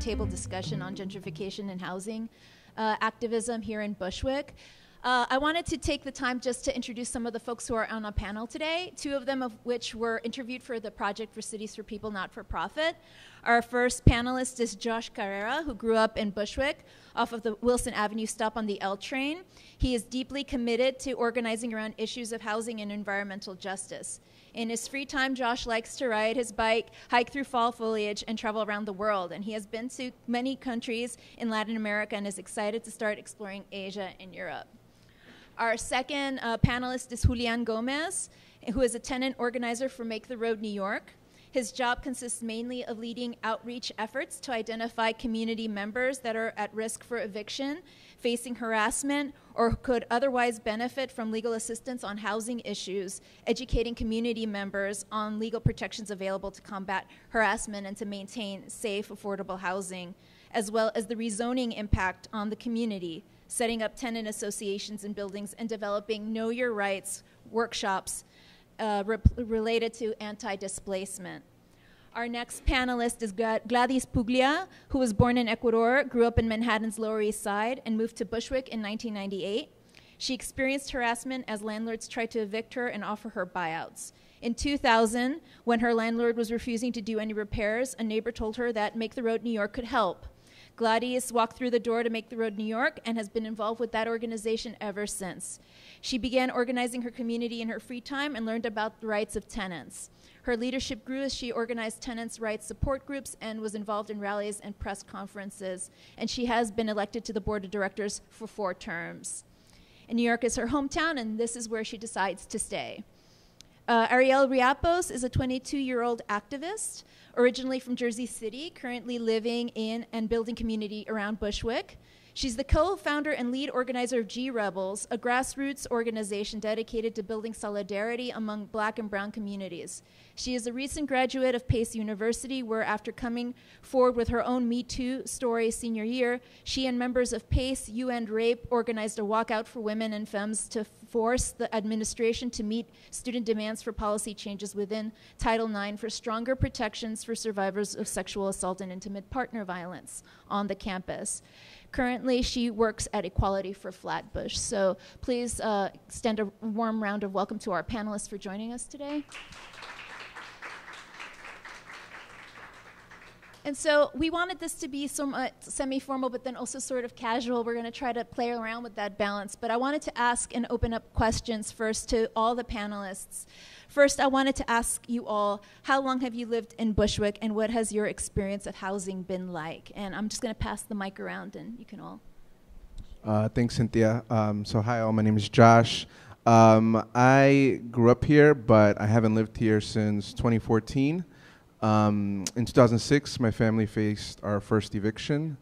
roundtable discussion on gentrification and housing uh, activism here in Bushwick. Uh, I wanted to take the time just to introduce some of the folks who are on a panel today, two of them of which were interviewed for the Project for Cities for People Not for Profit. Our first panelist is Josh Carrera, who grew up in Bushwick off of the Wilson Avenue stop on the L train. He is deeply committed to organizing around issues of housing and environmental justice. In his free time, Josh likes to ride his bike, hike through fall foliage, and travel around the world. And he has been to many countries in Latin America and is excited to start exploring Asia and Europe. Our second uh, panelist is Julian Gomez, who is a tenant organizer for Make the Road New York. His job consists mainly of leading outreach efforts to identify community members that are at risk for eviction, facing harassment, or could otherwise benefit from legal assistance on housing issues, educating community members on legal protections available to combat harassment and to maintain safe, affordable housing, as well as the rezoning impact on the community, setting up tenant associations in buildings, and developing Know Your Rights workshops uh, re- related to anti displacement. Our next panelist is Gladys Puglla, who was born in Ecuador, grew up in Manhattan's Lower East Side, and moved to Bushwick in 1998. She experienced harassment as landlords tried to evict her and offer her buyouts. In 2000, when her landlord was refusing to do any repairs, a neighbor told her that Make the Road New York could help. Gladys walked through the door to Make the Road New York and has been involved with that organization ever since. She began organizing her community in her free time and learned about the rights of tenants. Her leadership grew as she organized tenants' rights support groups and was involved in rallies and press conferences. And she has been elected to the board of directors for four terms. And New York is her hometown, and this is where she decides to stay. Uh, Ariella Riapos is a 22 year old activist, originally from Jersey City, currently living in and building community around Bushwick. She's the co founder and lead organizer of G Rebels, a grassroots organization dedicated to building solidarity among black and brown communities. She is a recent graduate of Pace University, where, after coming forward with her own Me Too story senior year, she and members of Pace, End Rape organized a walkout for women and femmes to force the administration to meet student demands for policy changes within Title IX for stronger protections for survivors of sexual assault and intimate partner violence on the campus. Currently, she works at Equality for Flatbush. So please uh, extend a warm round of welcome to our panelists for joining us today. And so we wanted this to be somewhat semi-formal, but then also sort of casual. We're going to try to play around with that balance. But I wanted to ask and open up questions first to all the panelists. First, I wanted to ask you all, how long have you lived in Bushwick, and what has your experience of housing been like? And I'm just going to pass the mic around, and you can all. Uh, thanks, Cynthia. Um, so, hi, all. My name is Josh. Um, I grew up here, but I haven't lived here since 2014. Um, in 2006, my family faced our first eviction.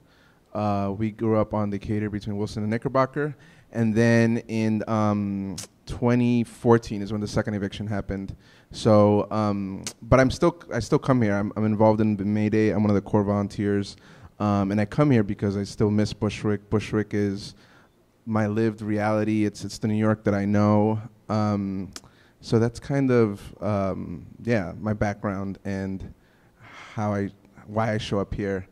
Uh, we grew up on Decatur between Wilson and Knickerbocker. And then in um, 2014 is when the second eviction happened. So, um, but I'm still, I still come here. I'm, I'm involved in Mayday. I'm one of the core volunteers. Um, and I come here because I still miss Bushwick. Bushwick is my lived reality. It's, it's the New York that I know. Um, so that's kind of um, yeah my background and how I why I show up here,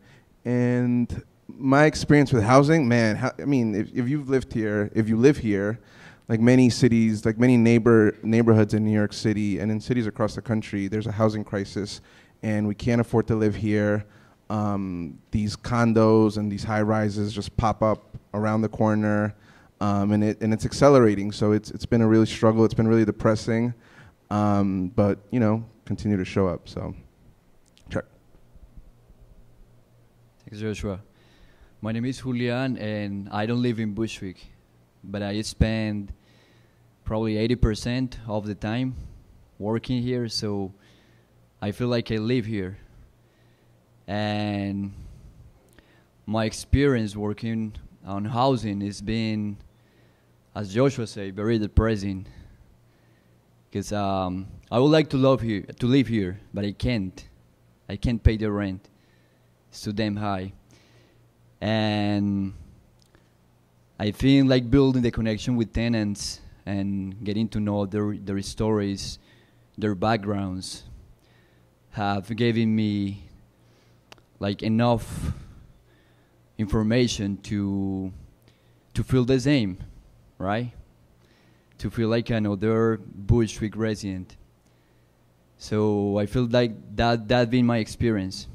and my experience with housing. Man, how, I mean, if, if you've lived here, if you live here, like many cities, like many neighbor neighborhoods in New York City and in cities across the country, there's a housing crisis, and we can't afford to live here. Um, these condos and these high rises just pop up around the corner um, and it and it's accelerating. So it's it's been a really struggle. It's been really depressing, um, but you know, continue to show up. So, check. Thanks, Joshua. My name is Julian, and I don't live in Bushwick, but I spend probably 80% of the time working here, so I feel like I live here. And my experience working on housing has been as Joshua said, very depressing. because um, I would like to love here to live here, but I can't. I can't pay the rent. It's too damn high, and I feel like building the connection with tenants and getting to know their their stories, their backgrounds, have given me like enough information to to feel the same, right? To feel like another Bushwick resident. So I feel like that that been my experience.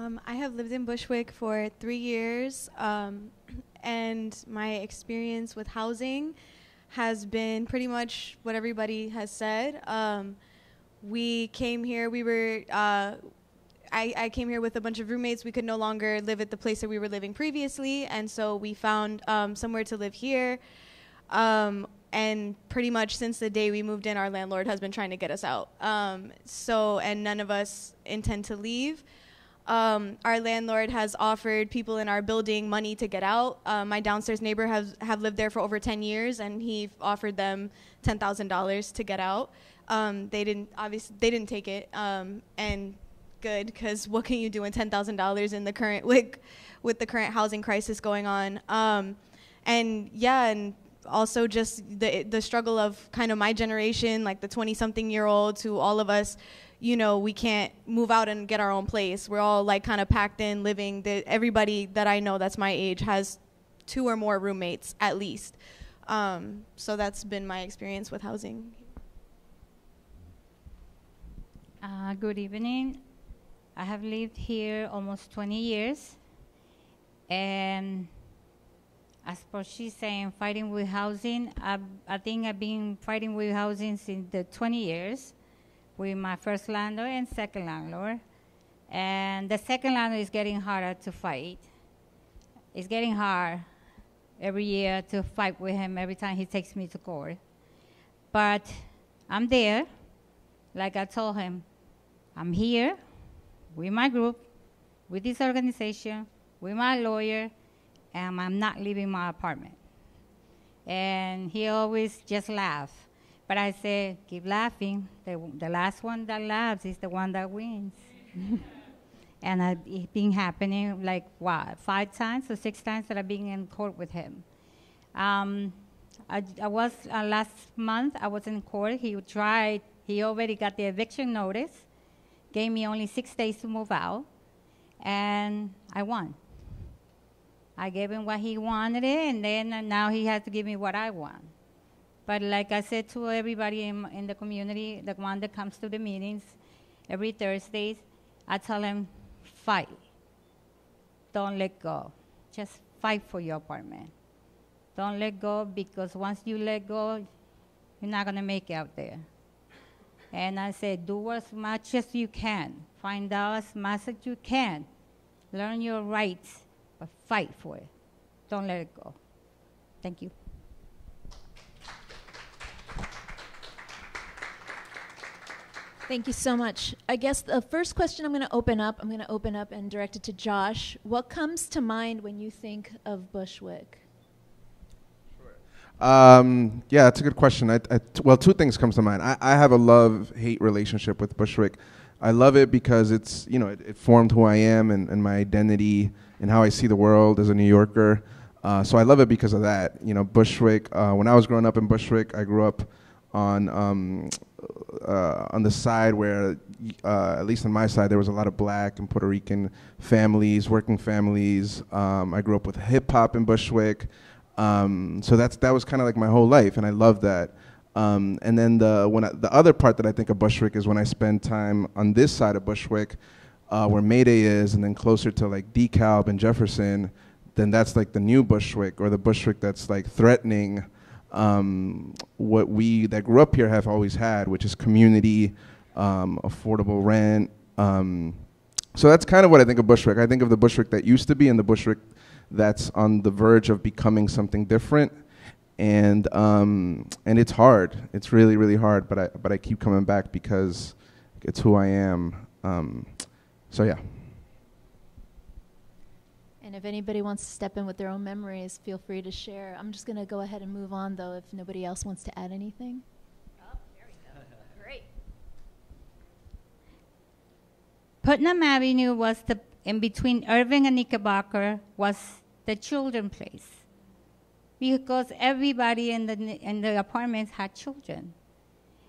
Um, I have lived in Bushwick for three years, um, and my experience with housing has been pretty much what everybody has said. Um, we came here, we were, uh, I, I, came here with a bunch of roommates. We could no longer live at the place that we were living previously, and so we found um, somewhere to live here. Um, and pretty much since the day we moved in, our landlord has been trying to get us out. Um, so, and none of us intend to leave. Um, our landlord has offered people in our building money to get out. Uh, my downstairs neighbor has have lived there for over 10 years, and he offered them $10,000 to get out. Um, they didn't obviously they didn't take it, um, and good because what can you do in $10,000 in the current with with the current housing crisis going on? Um, and yeah, and also just the the struggle of kind of my generation, like the 20 something year olds, who all of us you know, we can't move out and get our own place. We're all like kind of packed in, living. The, everybody that I know that's my age has two or more roommates at least. Um, so that's been my experience with housing. Uh, good evening. I have lived here almost 20 years. And as per she's saying, fighting with housing, I, I think I've been fighting with housing since the 20 years with my first landlord and second landlord. And the second landlord is getting harder to fight. It's getting hard every year to fight with him every time he takes me to court. But I'm there. Like I told him, I'm here with my group, with this organization, with my lawyer, and I'm not leaving my apartment. And he always just laughs. But I said, keep laughing. The, the last one that laughs is the one that wins. and I, it's been happening like what, five times or six times that I've been in court with him. Um, I, I, was, uh, last month, I was in court. He tried, he already got the eviction notice, gave me only six days to move out, and I won. I gave him what he wanted, and then uh, now he has to give me what I want. But like I said to everybody in, in the community, the one that comes to the meetings every Thursdays, I tell them, fight. Don't let go. Just fight for your apartment. Don't let go because once you let go, you're not going to make it out there. And I said, do as much as you can. Find out as much as you can. Learn your rights, but fight for it. Don't let it go. Thank you. Thank you so much. I guess the first question I'm going to open up, I'm going to open up and direct it to Josh. What comes to mind when you think of Bushwick? Um, yeah, that's a good question. well, two things comes to mind. I, I have a love-hate relationship with Bushwick. I love it because it's you know it, it formed who I am and, and, my identity and how I see the world as a New Yorker. Uh, so I love it because of that. You know, Bushwick. Uh, when I was growing up in Bushwick, I grew up on um, uh, on the side where, uh, at least on my side, there was a lot of black and Puerto Rican families, working families. Um, I grew up with hip hop in Bushwick, um, so that's that was kind of like my whole life, and I love that. Um, and then the when I, the other part that I think of Bushwick is when I spend time on this side of Bushwick, uh, where Mayday is, and then closer to like DeKalb and Jefferson. Then that's like the new Bushwick or the Bushwick that's like threatening um, what we that grew up here have always had, which is community, um, affordable rent. Um, so that's kind of what I think of Bushwick. I think of the Bushwick that used to be and the Bushwick that's on the verge of becoming something different. And um, and it's hard. It's really really hard. But I but I keep coming back because it's who I am. Um, so yeah. And if anybody wants to step in with their own memories, feel free to share. I'm just going to go ahead and move on, though, if nobody else wants to add anything. Oh, there we go. Great. Putnam Avenue was the in between Irving and Knickerbocker was the children place because everybody in the in the apartments had children,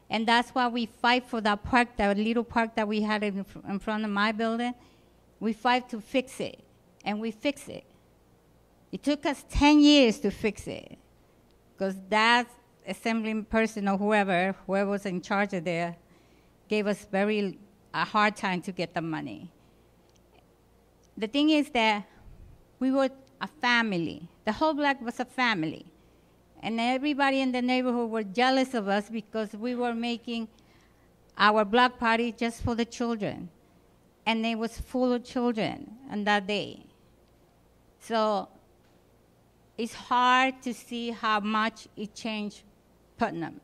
and that's why we fight for that park, that little park that we had in, in front of my building. We fight to fix it, and we fix it. It took us ten years to fix it, because that assembly person or whoever, whoever was in charge of there, gave us very a hard time to get the money. The thing is that we were a family. The whole block was a family. And everybody in the neighborhood were jealous of us because we were making our block party just for the children. And it was full of children on that day. So it's hard to see how much it changed Putnam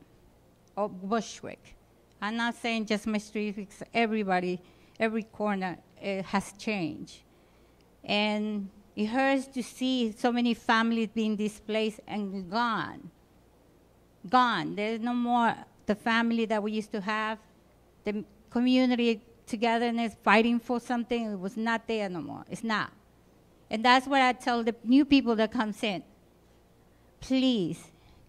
or Bushwick. I'm not saying just my street, everybody, every corner it has changed. And it hurts to see so many families being displaced and gone. Gone. There's no more the family that we used to have, the community togetherness, fighting for something. It was not there no more. It's not. And that's what I tell the new people that comes in. Please,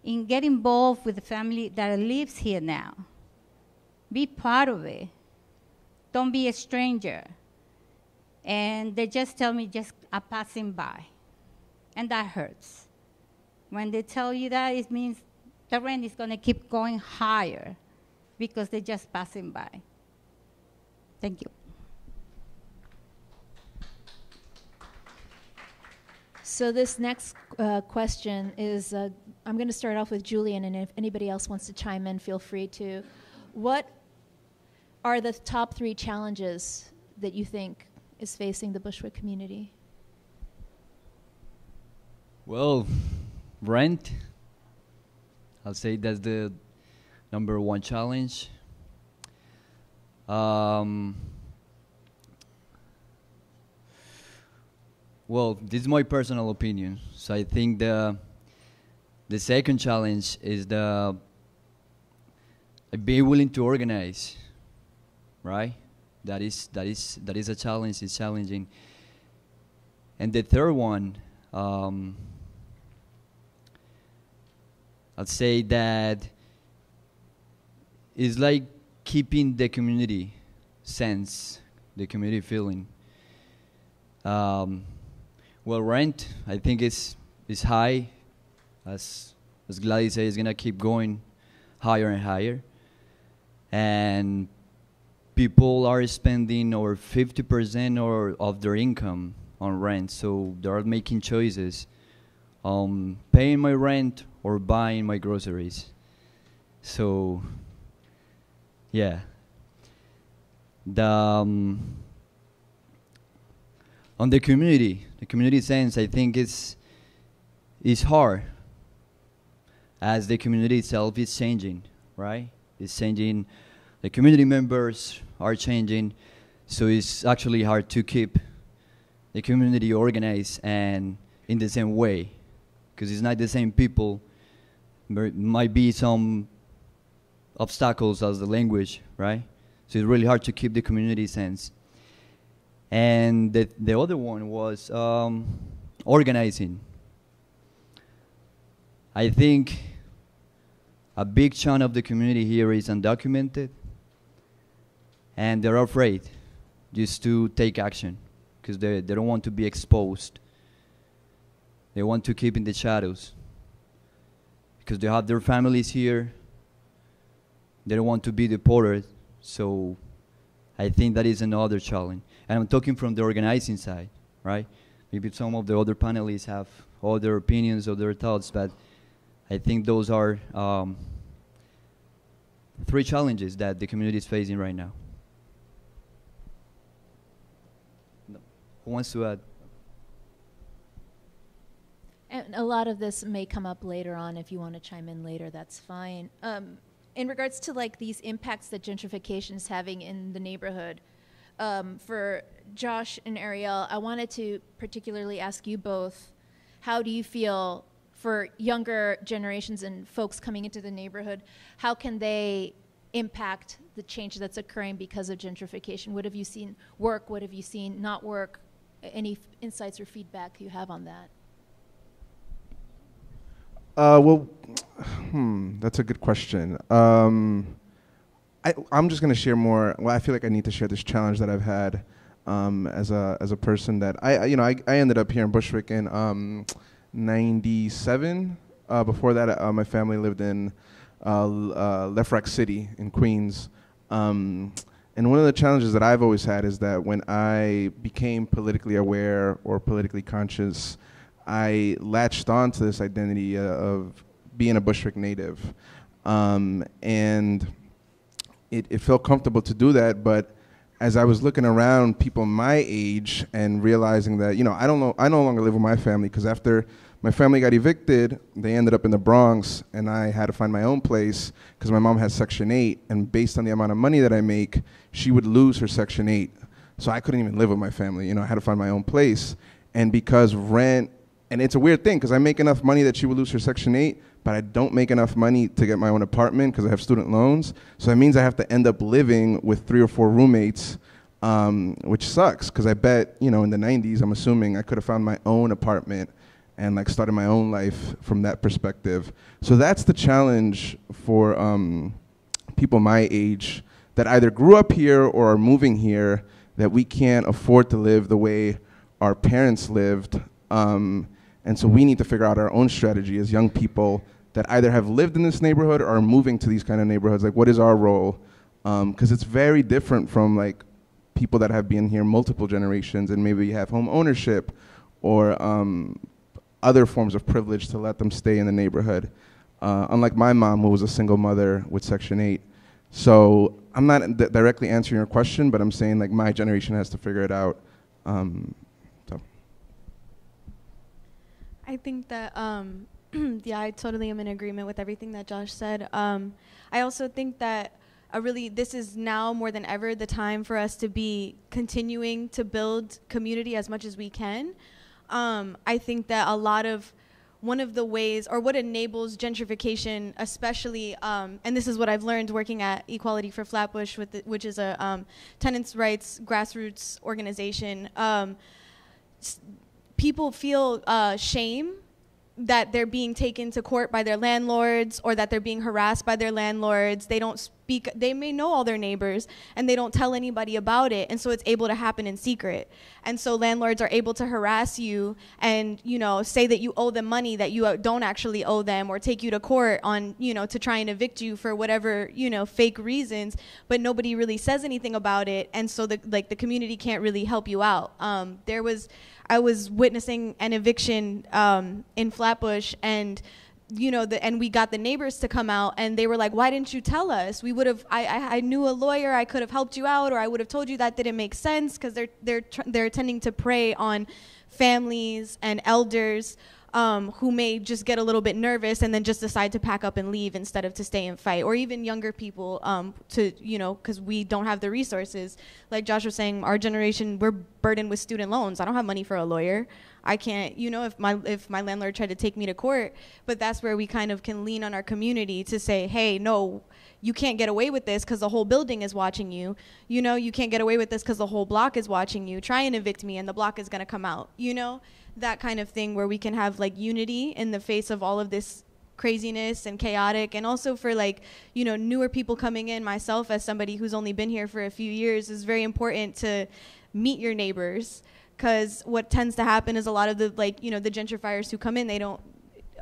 in get involved with the family that lives here now. Be part of it. Don't be a stranger. And they just tell me just a passing by. And that hurts. When they tell you that, it means the rent is going to keep going higher because they're just passing by. Thank you. So this next uh, question is, uh, I'm going to start off with Julian, and if anybody else wants to chime in, feel free to. What are the top three challenges that you think is facing the Bushwick community? Well, rent. I'll say that's the number one challenge. Um, well, this is my personal opinion. So I think the the second challenge is the being willing to organize, right? That is that is that is a challenge. It's challenging. And the third one, um, I'd say that is like keeping the community sense, the community feeling. Um, well, rent I think is is high, as as Gladys said, it's gonna keep going higher and higher, and people are spending over 50% or of their income on rent. So they're making choices um paying my rent or buying my groceries. So yeah. The um, on the community the community sense i think it's it's hard as the community itself is changing right it's changing the community members are changing, so it's actually hard to keep the community organized and in the same way, because it's not the same people. There might be some obstacles as the language, right? So it's really hard to keep the community sense. And the, the other one was um, organizing. I think a big chunk of the community here is undocumented and they're afraid just to take action because they, they don't want to be exposed. They want to keep in the shadows because they have their families here. They don't want to be deported. So I think that is another challenge. And I'm talking from the organizing side, right? Maybe some of the other panelists have other opinions or their thoughts, but I think those are um, three challenges that the community is facing right now. Who wants to add? And a lot of this may come up later on. If you want to chime in later, that's fine. Um, in regards to like these impacts that gentrification is having in the neighborhood, um, for Josh and Ariella, I wanted to particularly ask you both how do you feel for younger generations and folks coming into the neighborhood? How can they impact the change that's occurring because of gentrification? What have you seen work? What have you seen not work? Any f- insights or feedback you have on that? Uh, well, hmm, that's a good question. Um, I, I'm just going to share more. Well, I feel like I need to share this challenge that I've had um, as a as a person that I, I you know I, I ended up here in Bushwick in um, '97. Uh, before that, uh, my family lived in uh, uh, Lefrak City in Queens. Um, and one of the challenges that I've always had is that when I became politically aware or politically conscious, I latched on to this identity uh, of being a Bushwick native. Um, and it, it felt comfortable to do that, but as I was looking around people my age and realizing that, you know, I don't know, I no longer live with my family because after my family got evicted, they ended up in the Bronx, and I had to find my own place because my mom has Section 8, and based on the amount of money that I make, she would lose her Section 8. So I couldn't even live with my family. You know, I had to find my own place. And because rent, and it's a weird thing because I make enough money that she would lose her Section 8, but I don't make enough money to get my own apartment because I have student loans. So that means I have to end up living with three or four roommates, um, which sucks because I bet, you know, in the 90s, I'm assuming I could have found my own apartment and like started my own life from that perspective. So that's the challenge for um, people my age that either grew up here or are moving here that we can't afford to live the way our parents lived. Um, and so we need to figure out our own strategy as young people that either have lived in this neighborhood or are moving to these kind of neighborhoods. Like, what is our role? Because um, it's very different from like people that have been here multiple generations and maybe have home ownership or um, other forms of privilege to let them stay in the neighborhood. Uh, unlike my mom, who was a single mother with Section 8. So I'm not d- directly answering your question, but I'm saying like my generation has to figure it out. Um, so. I think that, um, yeah, I totally am in agreement with everything that Josh said. Um, I also think that really this is now more than ever the time for us to be continuing to build community as much as we can. Um, I think that a lot of one of the ways or what enables gentrification especially um, and this is what i've learned working at equality for flatbush the, which is a um, tenants rights grassroots organization um, people feel uh, shame that they're being taken to court by their landlords or that they're being harassed by their landlords. They don't they may know all their neighbors and they don't tell anybody about it. And so it's able to happen in secret. And so landlords are able to harass you and, you know, say that you owe them money that you don't actually owe them or take you to court on, you know, to try and evict you for whatever, you know, fake reasons. But nobody really says anything about it. And so the, like, the community can't really help you out. Um, there was, I was witnessing an eviction um, in Flatbush, and you know, the, and we got the neighbors to come out, and they were like, "Why didn't you tell us? We would have. I, I, I, knew a lawyer. I could have helped you out, or I would have told you that didn't make sense because they're they're tr- they're tending to prey on families and elders." um, who may just get a little bit nervous and then just decide to pack up and leave instead of to stay and fight, or even younger people um, to you know because we don't have the resources. Like Josh was saying, our generation we're burdened with student loans. I don't have money for a lawyer. I can't, you know, if my if my landlord tried to take me to court, but that's where we kind of can lean on our community to say, hey, no, you can't get away with this because the whole building is watching you. You know, you can't get away with this because the whole block is watching you. Try and evict me, and the block is gonna come out. You know, that kind of thing where we can have like unity in the face of all of this craziness and chaotic and also for like you know newer people coming in myself as somebody who's only been here for a few years is very important to meet your neighbors because what tends to happen is a lot of the like you know the gentrifiers who come in they don't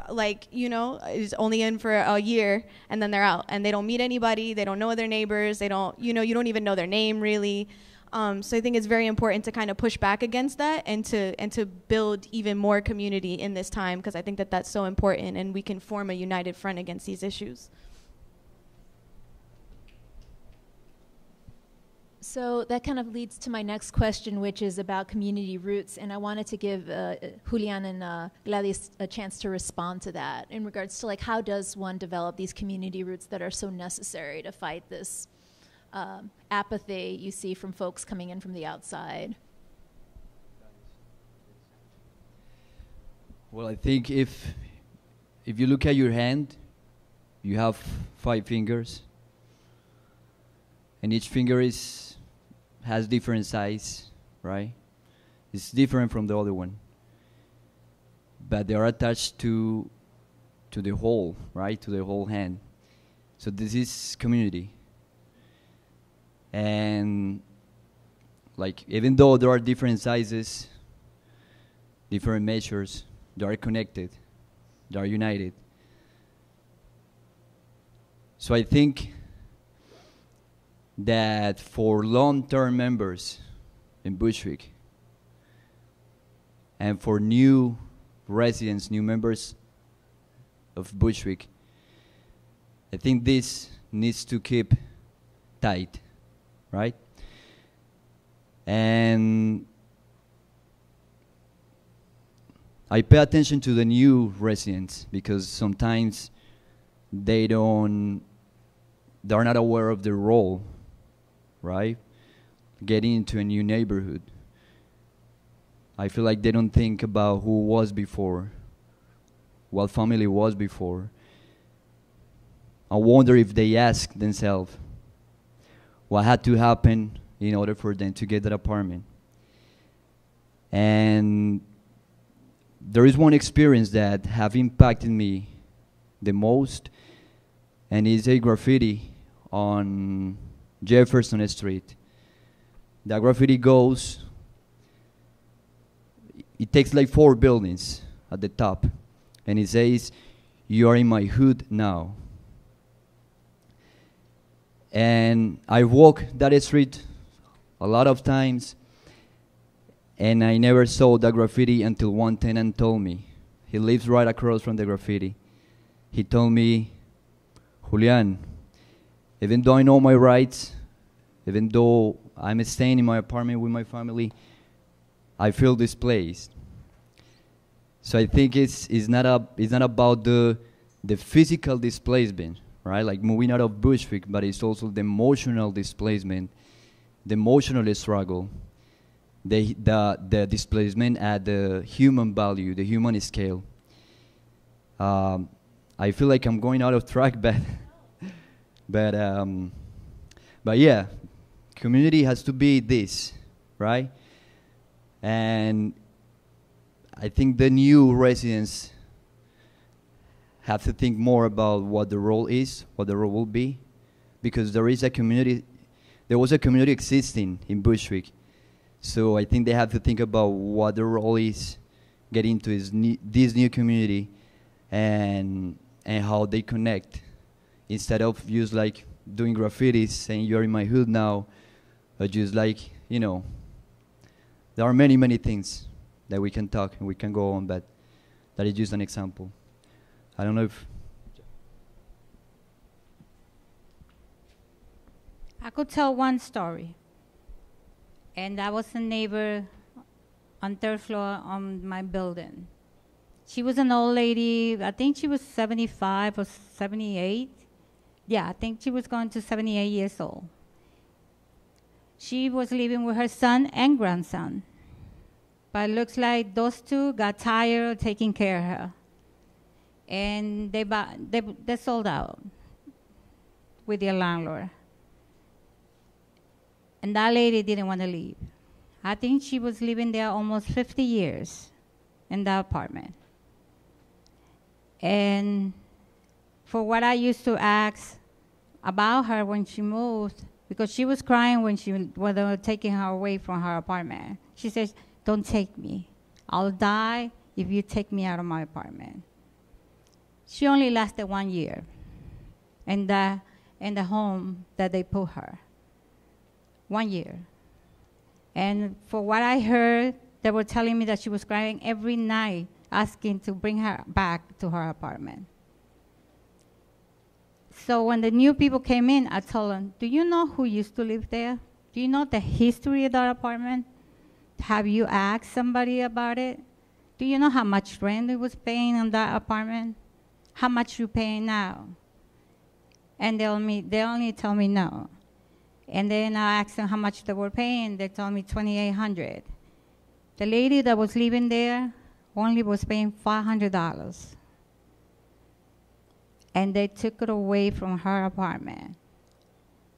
like you know is only in for a year and then they're out and they don't meet anybody they don't know their neighbors they don't you know you don't even know their name really um, so I think it's very important to kind of push back against that and to and to build even more community in this time because I think that that's so important and we can form a united front against these issues. So that kind of leads to my next question, which is about community roots. And I wanted to give uh, Julian and uh, Gladys a chance to respond to that in regards to like how does one develop these community roots that are so necessary to fight this um, apathy you see from folks coming in from the outside? Well, I think if if you look at your hand, you have five fingers, and each finger is has different size, right? It's different from the other one, but they are attached to to the whole, right? To the whole hand. So this is community, and like even though there are different sizes, different measures they are connected, they are united. So I think that for long-term members in Bushwick and for new residents, new members of Bushwick, I think this needs to keep tight, right? And I pay attention to the new residents because sometimes they don't they're not aware of their role, right? Getting into a new neighborhood. I feel like they don't think about who was before, what family was before. I wonder if they ask themselves what had to happen in order for them to get that apartment. And there is one experience that have impacted me the most, and it's a graffiti on Jefferson Street. The graffiti goes, it takes like four buildings at the top, and it says, You are in my hood now. And I walk that street a lot of times, and I never saw the graffiti until one tenant told me. He lives right across from the graffiti. He told me, Julian, even though I know my rights, even though I'm staying in my apartment with my family, I feel displaced. So I think it's, it's, not, a, it's not about the, the physical displacement, right? Like moving out of Bushwick, but it's also the emotional displacement, the emotional struggle the, the, the displacement at the human value, the human scale. Um, I feel like I'm going out of track, but, but, um, but yeah, community has to be this, right? And I think the new residents have to think more about what the role is, what the role will be, because there is a community, there was a community existing in Bushwick so I think they have to think about what the role is, get into this new, this new community, and and how they connect, instead of just like doing graffiti saying you're in my hood now, just like you know. There are many many things that we can talk and we can go on, but that is just an example. I don't know if. I could tell one story and I was a neighbor on third floor on my building. She was an old lady. I think she was 75 or 78. Yeah, I think she was going to 78 years old. She was living with her son and grandson. But it looks like those two got tired of taking care of her. And they, they, they sold out with their landlord. And that lady didn't want to leave. I think she was living there almost 50 years in that apartment. And for what I used to ask about her when she moved, because she was crying when, she, when they were taking her away from her apartment. She says, Don't take me. I'll die if you take me out of my apartment. She only lasted one year in the, in the home that they put her one year. And for what I heard, they were telling me that she was crying every night, asking to bring her back to her apartment. So when the new people came in, I told them, Do you know who used to live there? Do you know the history of that apartment? Have you asked somebody about it? Do you know how much rent it was paying on that apartment? How much you paying now? And they only, they only tell me no. And then I asked them how much they were paying. They told me 2800 The lady that was living there only was paying $500. And they took it away from her apartment.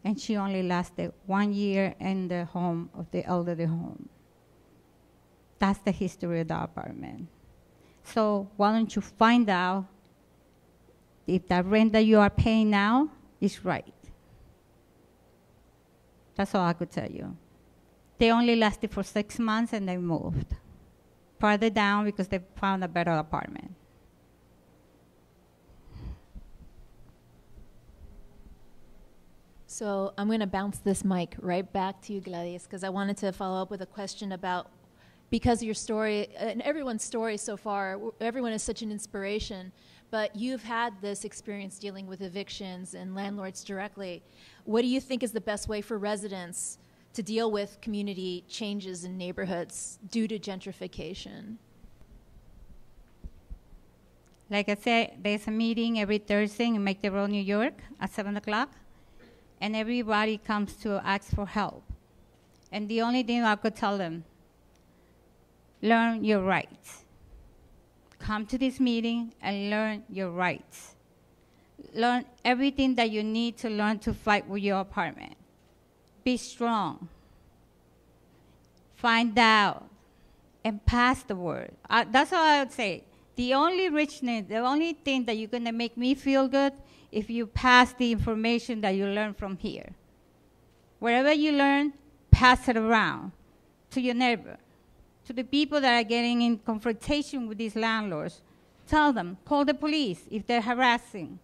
And she only lasted one year in the home of the elderly home. That's the history of the apartment. So why don't you find out if the rent that you are paying now is right? That's all I could tell you. They only lasted for six months and they moved farther down because they found a better apartment. So I'm going to bounce this mic right back to you, Gladys, because I wanted to follow up with a question about because your story and everyone's story so far, everyone is such an inspiration. But you've had this experience dealing with evictions and landlords directly. What do you think is the best way for residents to deal with community changes in neighborhoods due to gentrification? Like I said, there's a meeting every Thursday in Make the Road, New York at 7 o'clock, and everybody comes to ask for help. And the only thing I could tell them learn your rights. Come to this meeting and learn your rights. Learn everything that you need to learn to fight with your apartment. Be strong. Find out and pass the word. Uh, that's all I would say. The only richness, the only thing that you're going to make me feel good if you pass the information that you learn from here. Wherever you learn, pass it around to your neighbor to the people that are getting in confrontation with these landlords, tell them, call the police if they're harassing.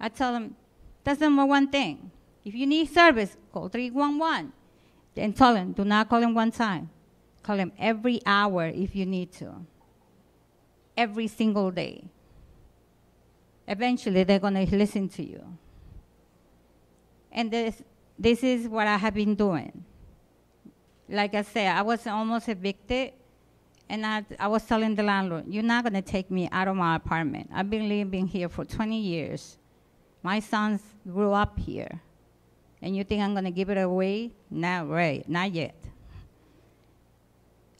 I tell them, that's number one thing. If you need service, call 311. Then tell them, do not call them one time. Call them every hour if you need to. Every single day. Eventually, they're going to listen to you. And this, this is what I have been doing like I said, I was almost evicted, and I, I was telling the landlord, "You're not going to take me out of my apartment. I've been living here for 20 years. My sons grew up here, and you think I'm going to give it away? Not right, not yet."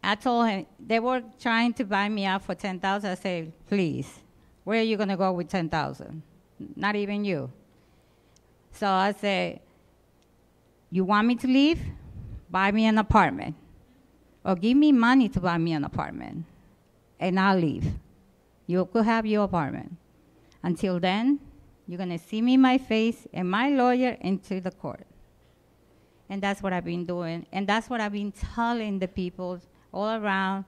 I told him they were trying to buy me out for 10,000. I said, "Please, where are you going to go with 10,000? Not even you." So I said, "You want me to leave?" buy me an apartment or give me money to buy me an apartment and I'll leave. You could have your apartment. Until then, you're going to see me my face and my lawyer into the court. And that's what I've been doing. And that's what I've been telling the people all around.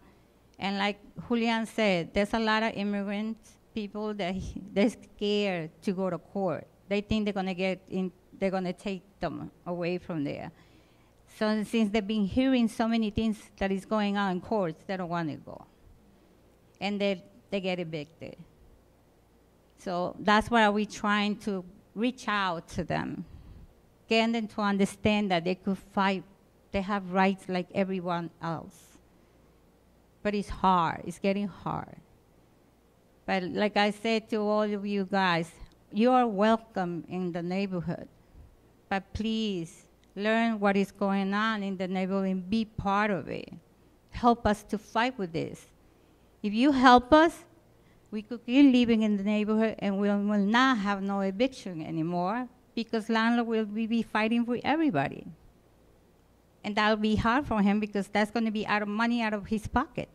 And like Julian said, there's a lot of immigrant people that they're scared to go to court. They think they're to get in, they're to take them away from there. So since they've been hearing so many things that is going on in courts, they don't want to go. And they, they get evicted. So that's why we're trying to reach out to them, get them to understand that they could fight, they have rights like everyone else. But it's hard, it's getting hard. But like I said to all of you guys, you are welcome in the neighborhood. But please, learn what is going on in the neighborhood and be part of it. Help us to fight with this. If you help us, we could keep living in the neighborhood and we will not have no eviction anymore because landlord will be fighting for everybody. And that'll be hard for him because that's going to be out of money out of his pocket.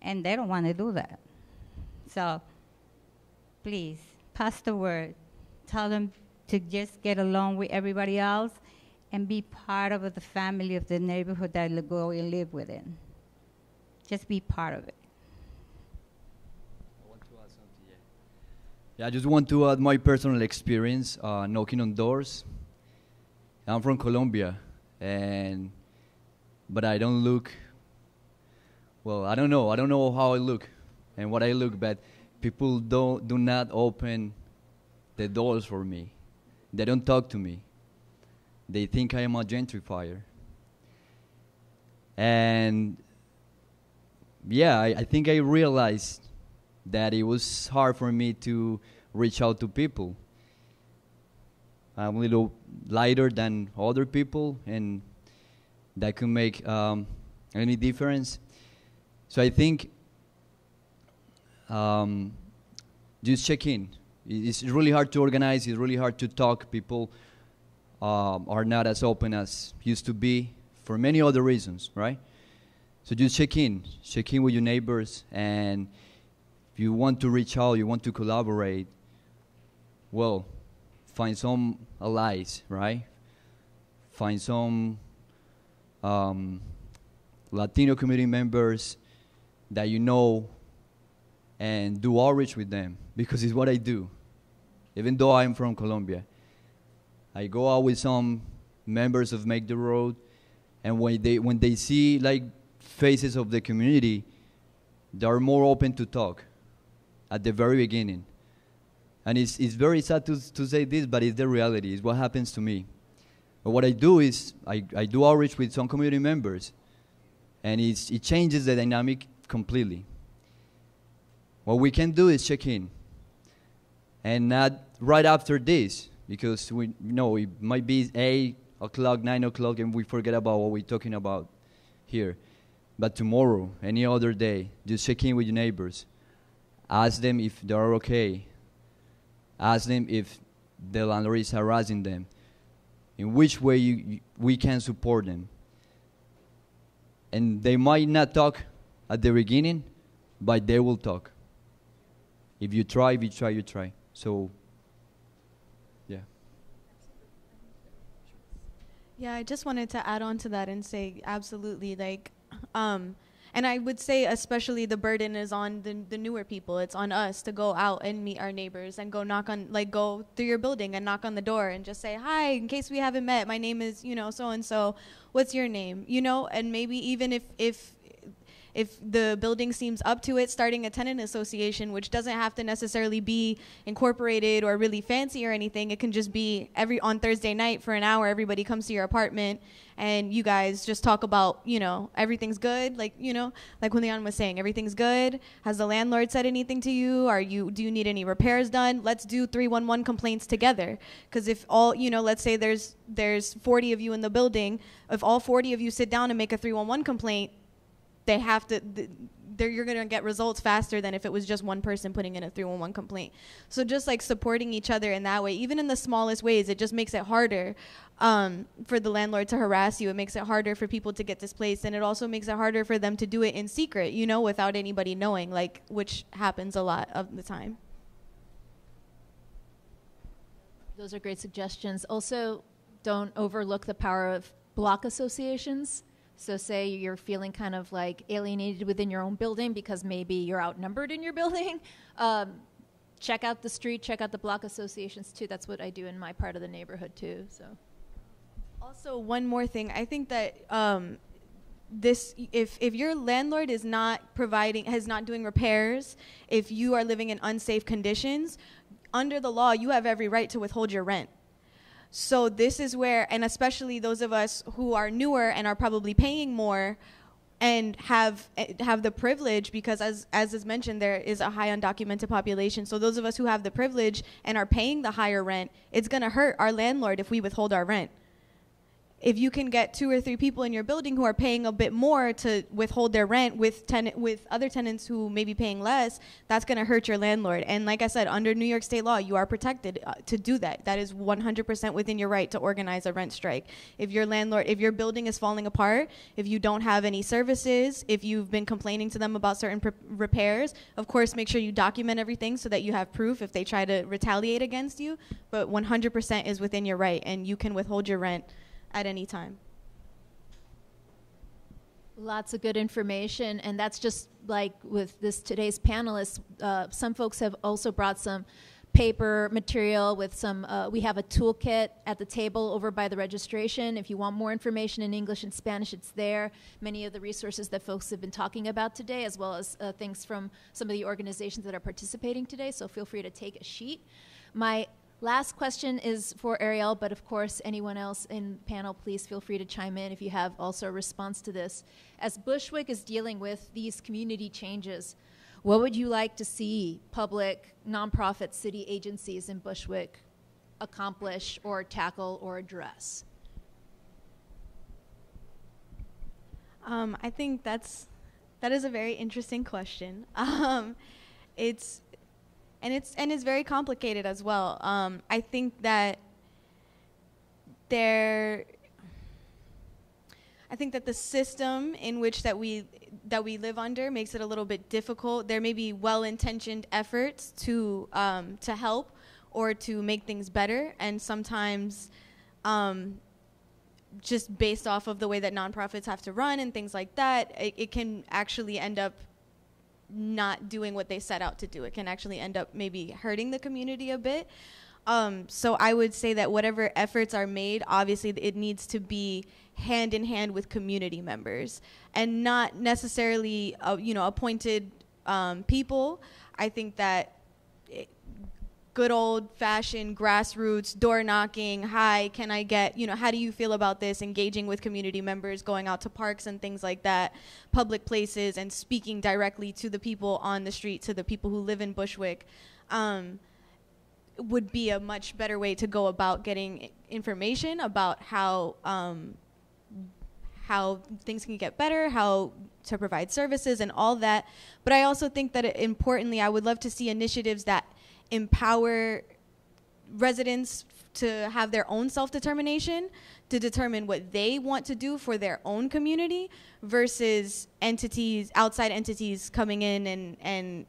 And they don't want to do that. So please, pass the word. Tell them to just get along with everybody else and be part of the family of the neighborhood that you go and live within. Just be part of it. I want to add something, yeah. Yeah, I just want to add my personal experience uh, knocking on doors. I'm from Colombia, and but I don't look. Well, I don't know. I don't know how I look and what I look, but people don't do not open the doors for me. They don't talk to me. They think I am a gentrifier. And yeah, I, I think I realized that it was hard for me to reach out to people. I'm a little lighter than other people, and that could make um, any difference. So I think um, just check in. It's really hard to organize. It's really hard to talk. People um, are not as open as used to be for many other reasons, right? So just check in. Check in with your neighbors, and if you want to reach out, you want to collaborate. Well, find some allies, right? Find some um, Latino community members that you know and do outreach with them because it's what I do. Even though I'm from Colombia, I go out with some members of Make the Road, and when they when they see like faces of the community, they are more open to talk at the very beginning. And it's, it's very sad to, to say this, but it's the reality. It's what happens to me. But what I do is I, I do outreach with some community members, and it's, it changes the dynamic completely. What we can do is check in, and not right after this, because we know it might be 8 o'clock, 9 o'clock, and we forget about what we're talking about here. But tomorrow, any other day, just check in with your neighbors. Ask them if they're okay. Ask them if the landlord is harassing them. In which way you, we can support them. And they might not talk at the beginning, but they will talk. If you try, if you try, you try. So, yeah. Yeah, I just wanted to add on to that and say absolutely like um and I would say especially the burden is on the, the newer people. It's on us to go out and meet our neighbors and go knock on like go through your building and knock on the door and just say, "Hi, in case we haven't met, my name is, you know, so and so. What's your name?" You know, and maybe even if if if the building seems up to it, starting a tenant association, which doesn't have to necessarily be incorporated or really fancy or anything. It can just be every on Thursday night for an hour, everybody comes to your apartment and you guys just talk about, you know, everything's good, like, you know, like Julian was saying, everything's good. Has the landlord said anything to you? Are you do you need any repairs done? Let's do 311 complaints together. Cuz if all, you know, let's say there's there's 40 of you in the building, if all 40 of you sit down and make a 311 complaint, they have to you're going to get results faster than if it was just one person putting in a 311 complaint. So just like supporting each other in that way even in the smallest ways it just makes it harder um, for the landlord to harass you. It makes it harder for people to get displaced and it also makes it harder for them to do it in secret you know without anybody knowing like which happens a lot of the time. Those are great suggestions. Also don't overlook the power of block associations so, say you're feeling kind of like alienated within your own building because maybe you're outnumbered in your building. Um, check out the street, check out the block associations too. That's what I do in my part of the neighborhood too. So, also one more thing, I think that um, this if if your landlord is not providing has not doing repairs, if you are living in unsafe conditions, under the law you have every right to withhold your rent. So this is where, and especially those of us who are newer and are probably paying more and have have the privilege because as as is mentioned there is a high undocumented population. So those of us who have the privilege and are paying the higher rent it's going to hurt our landlord if we withhold our rent if you can get two or three people in your building who are paying a bit more to withhold their rent with tenant with other tenants who may be paying less, that's going to hurt your landlord. And like I said, under New York state law, you are protected uh, to do that. That is 100% within your right to organize a rent strike. If your landlord, if your building is falling apart, if you don't have any services, if you've been complaining to them about certain pr- repairs, of course, make sure you document everything so that you have proof if they try to retaliate against you. But 100% is within your right, and you can withhold your rent at any time. Lots of good information, and that's just like with this today's panelists. Uh, some folks have also brought some paper material with some. Uh, we have a toolkit at the table over by the registration. If you want more information in English and Spanish, it's there. Many of the resources that folks have been talking about today, as well as uh, things from some of the organizations that are participating today. So feel free to take a sheet. My Last question is for Ariel, but of course, anyone else in panel, please feel free to chime in if you have also a response to this. As Bushwick is dealing with these community changes, what would you like to see public, nonprofit, city agencies in Bushwick accomplish or tackle or address? Um, I think that's that is a very interesting question. Um, it's and it's and it's very complicated as well. Um, I think that there. I think that the system in which that we that we live under makes it a little bit difficult. There may be well-intentioned efforts to um, to help or to make things better, and sometimes um, just based off of the way that nonprofits have to run and things like that, it, it, can actually end up not doing what they set out to do. It can actually end up maybe hurting the community a bit. Um, so I would say that whatever efforts are made, obviously it needs to be hand in hand with community members and not necessarily, uh, you know, appointed um, people. I think that good old fashioned grassroots door knocking hi can i get you know how do you feel about this engaging with community members going out to parks and things like that public places and speaking directly to the people on the street to the people who live in bushwick um, would be a much better way to go about getting information about how um, how things can get better, how to provide services, and all that. But I also think that importantly, I would love to see initiatives that empower residents to have their own self determination to determine what they want to do for their own community versus entities outside entities coming in and and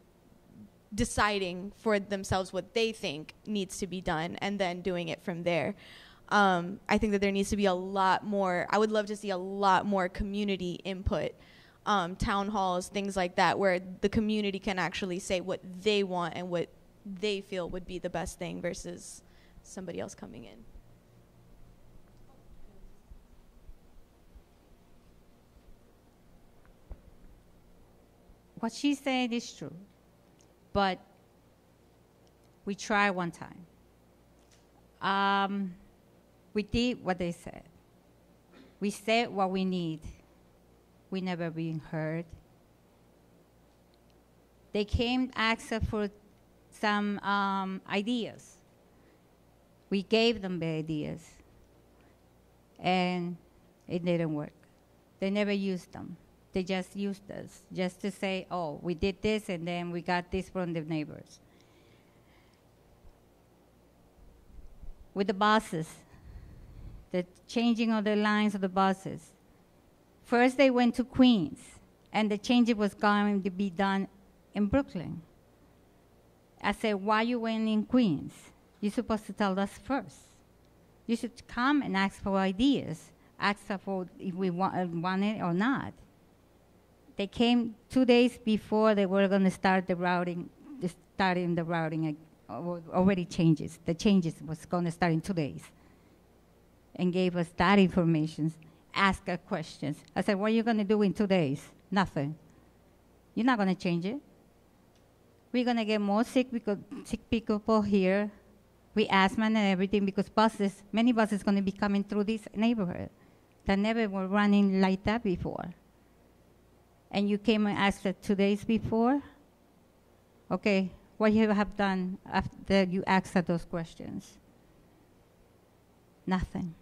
deciding for themselves what they think needs to be done and then doing it from there. Um, i think that there needs to be a lot more i would love to see a lot more community input um, town halls things like that where the community can actually say what they want and what they feel would be the best thing versus somebody else coming in. What she said is true, but we tried one time. Um, we did what they said. We said what we need. We never been heard. They came asked for some um, ideas. We gave them the ideas, and it didn't work. They never used them. They just used us just to say, oh, we did this, and then we got this from the neighbors. With the buses, the changing of the lines of the buses. First, they went to Queens, and the change was going to be done in Brooklyn. I said, why you went in Queens? You're supposed to tell us first. You should come and ask for ideas, ask for if we want, uh, want it or not. They came two days before they were going to start the routing, starting the routing uh, already changes. The changes was going to start in two days, and gave us that information. Ask us questions. I said, "What are you going to do in two days? Nothing. You're not going to change it we're to get more sick because sick people here with asthma and everything because buses, many buses going to be coming through this neighborhood that never were running like that before. And you came and asked that two days before? Okay, what you have done after you asked those questions? Nothing.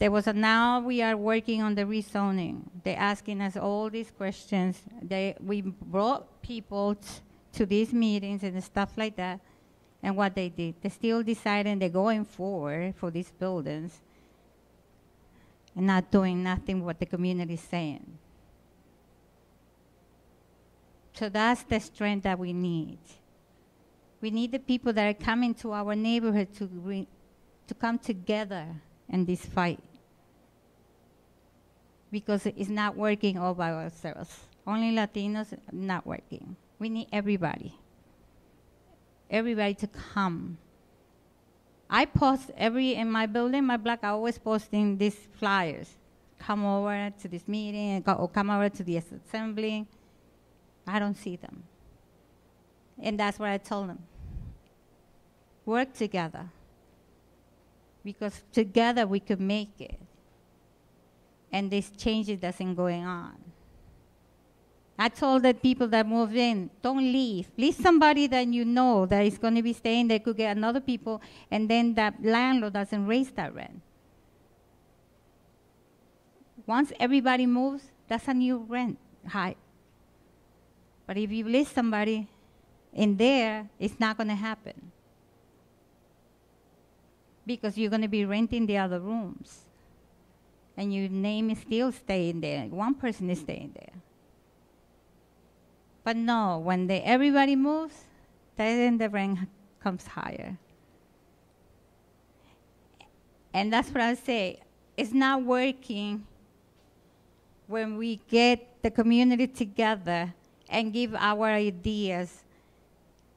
There was a now we are working on the rezoning. They're asking us all these questions. They, we brought people to these meetings and stuff like that. And what they did, they're still deciding they're going forward for these buildings and not doing nothing what the community is saying. So that's the strength that we need. We need the people that are coming to our neighborhood to, to come together in this fight because it's not working all by ourselves. Only Latinos not working. We need everybody. Everybody to come. I post every in my building, my block. I always posting these flyers. Come over to this meeting, or come over to the assembly. I don't see them, and that's what I told them. Work together, because together we could make it and this change doesn't going on. I told the people that move in, don't leave. Leave somebody that you know that is going to be staying They could get another people, and then that landlord doesn't raise that rent. Once everybody moves, that's a new rent high. But if you leave somebody in there, it's not going to happen. Because you're going to be renting the other rooms. And your name is still staying there. One person is staying there. But no, when they, everybody moves, then the rent comes higher. And that's what I say. It's not working when we get the community together and give our ideas.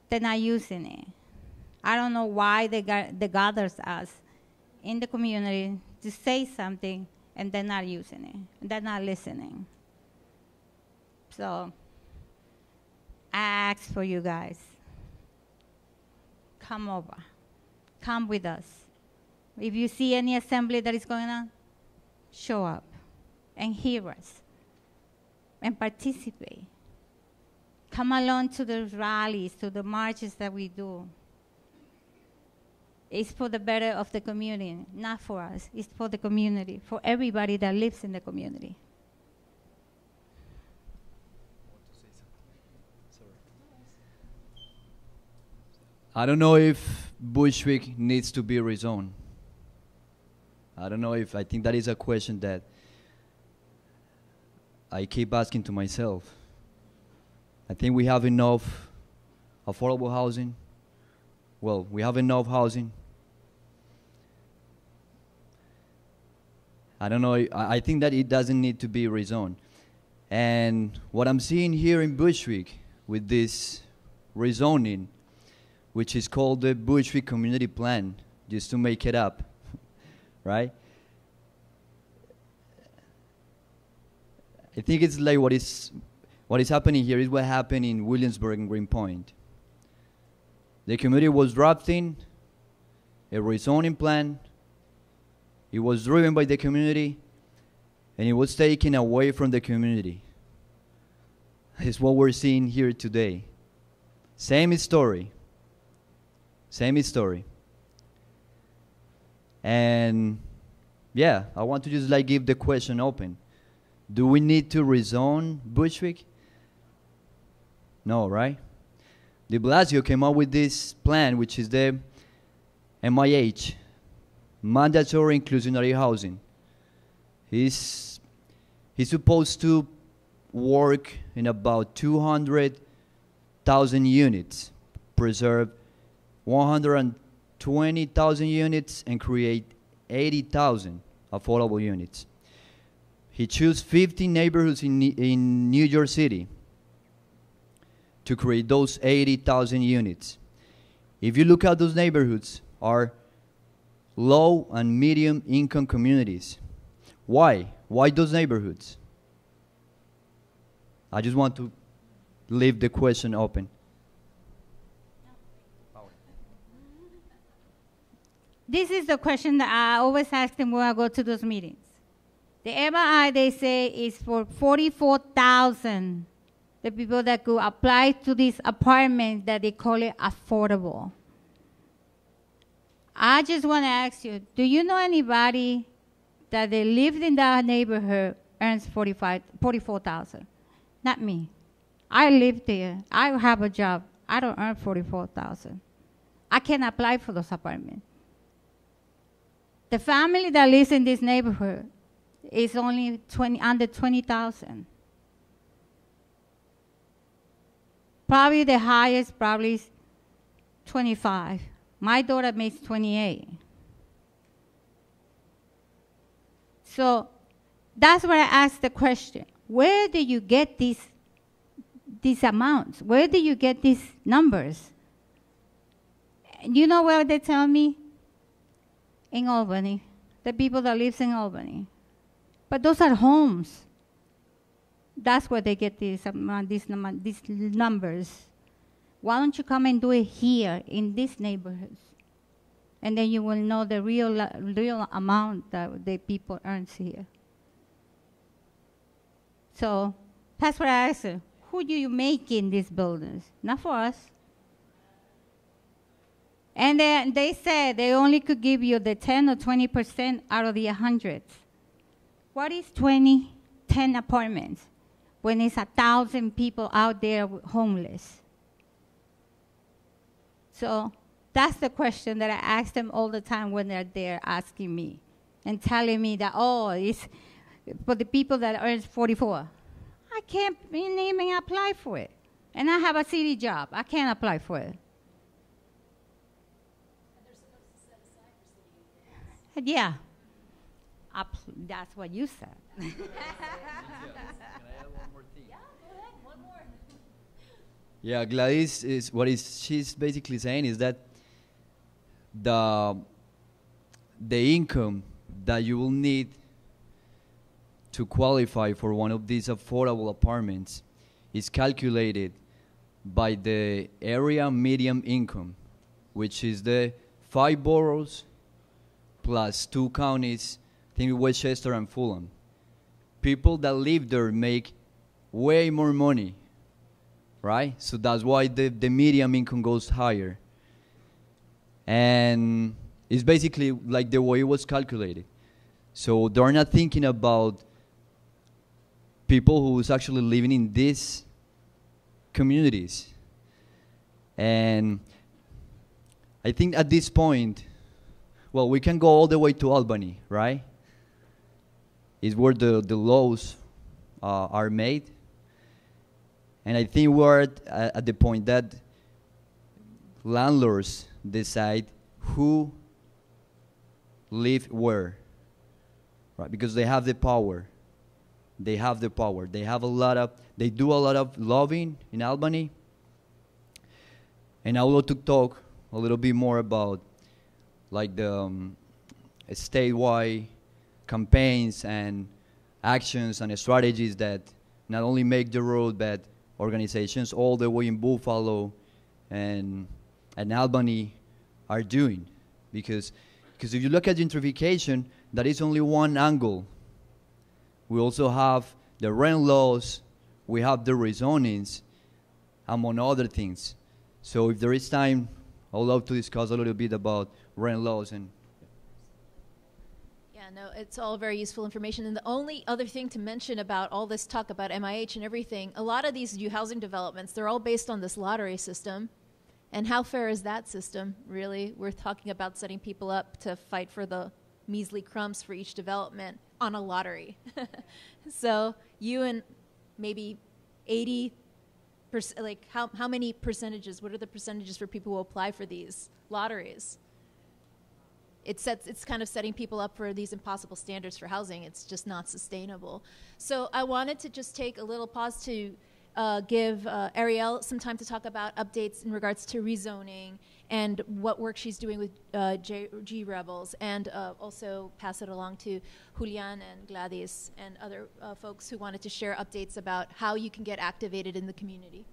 They're not using it. I don't know why they, got, they gathers us in the community to say something and they're not using it. They're not listening. So I ask for you guys. Come over. Come with us. If you see any assembly that is going on, show up and hear us and participate. Come along to the rallies, to the marches that we do. It's for the better of the community, not for us. It's for the community, for everybody that lives in the community. I don't know if Bushwick needs to be rezoned. I don't know if I think that is a question that I keep asking to myself. I think we have enough affordable housing. Well, we have enough housing. I don't know. I, think that it doesn't need to be rezoned. And what I'm seeing here in Bushwick with this rezoning, which is called the Bushwick Community Plan, just to make it up, right? I think it's like what is what is happening here is what happened in Williamsburg and Greenpoint. The community was drafting a rezoning plan. It was driven by the community, and it was taken away from the community. It's what we're seeing here today. Same story. Same story. And yeah, I want to just like give the question open. Do we need to rezone Bushwick? No, right? De Blasio came up with this plan, which is the MIH, mandatory inclusionary housing. He's, he's supposed to work in about 200,000 units, preserve 120,000 units, and create 80,000 affordable units. He chose 50 neighborhoods in, in New York City to create those 80,000 units. If you look at those neighborhoods, are low and medium income communities. Why? Why those neighborhoods? I just want to leave the question open. This is the question that I always ask them when I go to those meetings. The MRI they say is for 44,000 the people that could apply to this apartment that they call it affordable. I just want to ask you, do you know anybody that they lived in that neighborhood earns 44,000? Not me. I live there. I have a job. I don't earn 44,000. I can't apply for those apartments. The family that lives in this neighborhood is only 20, under 20,000. Probably the highest, probably 25. My daughter makes 28. So that's where I asked the question where do you get these, these amounts? Where do you get these numbers? You know where they tell me? In Albany. The people that lives in Albany. But those are homes. That's where they get these, um, these, these numbers. Why don't you come and do it here in these neighborhoods? And then you will know the real, real amount that the people earn here. So that's what I ask you. who do you make in these buildings? Not for us. And then they said they only could give you the 10 or 20% out of the 100. What is 20, 10 apartments when it's a thousand people out there homeless? So that's the question that I ask them all the time when they're there asking me and telling me that, oh, it's for the people that earn 44. I can't even apply for it. And I have a city job. I can't apply for it. Yeah. That's what you said. Yeah, Gladys is what is she's basically saying is that the the income that you will need to qualify for one of these affordable apartments is calculated by the area median income, which is the five boroughs plus two counties, I think Westchester and Putnam. People that live there make way more money, right? So that's why the, the median income goes higher. And it's basically like the way it was calculated. So they're not thinking about people who's actually living in these communities. And I think at this point, well, we can go all the way to Albany, right? Is where the, the laws uh, are made. And I think we're at, at the point that landlords decide who live where, right? Because they have the power. They have the power. They have a lot of, they do a lot of lobbying in Albany. And I would like to talk a little bit more about like the um, statewide campaigns and actions and strategies that not only make the road, but organizations all the way in Buffalo and, and Albany are doing. Because, because if you look at gentrification, that is only one angle. We also have the rent laws, we have the rezonings, among other things. So if there is time, I would love to discuss a little bit about rent laws and no, it's all very useful information. And the only other thing to mention about all this talk about MIH and everything, a lot of these new housing developments, they're all based on this lottery system. And how fair is that system, really? We're talking about setting people up to fight for the measly crumbs for each development on a lottery. so you and maybe 80 perc- like how, how many percentages what are the percentages for people who apply for these lotteries it sets it's kind of setting people up for these impossible standards for housing it's just not sustainable so i wanted to just take a little pause to uh, give uh, ariel some time to talk about updates in regards to rezoning and what work she's doing with uh, Rebels, and uh, also pass it along to Julian and Gladys and other uh, folks who wanted to share updates about how you can get activated in the community.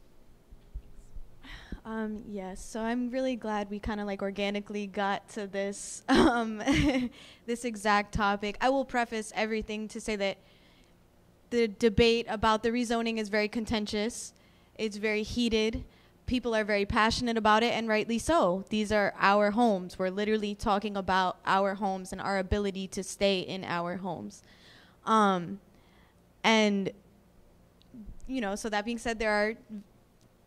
Um, yes, so I'm really glad we kind of like organically got to this um, this exact topic. I will preface everything to say that the debate about the rezoning is very contentious. It's very heated. People are very passionate about it, and rightly so. These are our homes. We're literally talking about our homes and our ability to stay in our homes. Um, and you know, so that being said, there are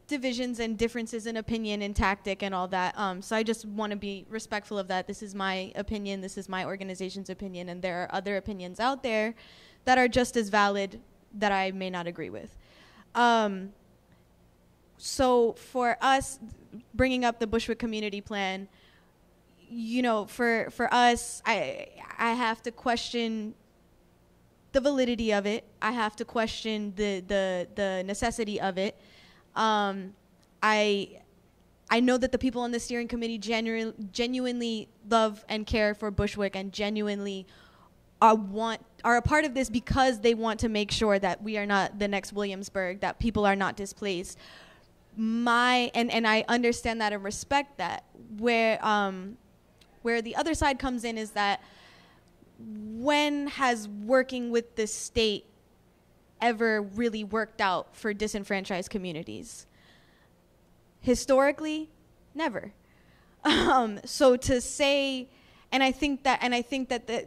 divisions and differences in opinion and tactic and all that. Um, so I just want to be respectful of that. This is my opinion. This is my organization's opinion, and there are other opinions out there that are just as valid that I may not agree with. Um, so for us, bringing up the Bushwick Community Plan, you know, for for us, I I have to question the validity of it. I have to question the the the necessity of it. Um, I I know that the people on the steering committee genu- genuinely love and care for Bushwick and genuinely are want are a part of this because they want to make sure that we are not the next Williamsburg, that people are not displaced. My and and I understand that and respect that. Where um, where the other side comes in is that when has working with the state ever really worked out for disenfranchised communities. Historically, never. Um, so to say, and I think that, and I think that the,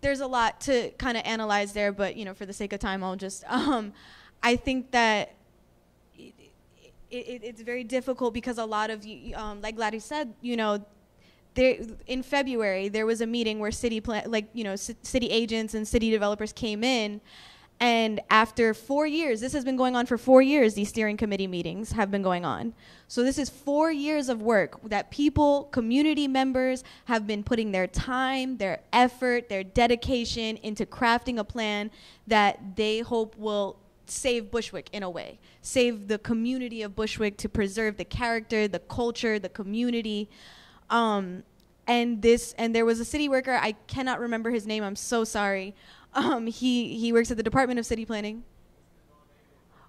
there's a lot to kind of analyze there, but you know, for the sake of time, I'll just. Um, I think that it, it, it's very difficult because a lot of um, like Gladys said, you know, there in February there was a meeting where city plan, like you know, c- city agents and city developers came in. And after four years, this has been going on for four years, these steering committee meetings have been going on. So, this is four years of work that people, community members, have been putting their time, their effort, their dedication into crafting a plan that they hope will save Bushwick in a way, save the community of Bushwick to preserve the character, the culture, the community. Um, and this, and there was a city worker, I cannot remember his name, I'm so sorry. Um, he, he works at the Department of City Planning.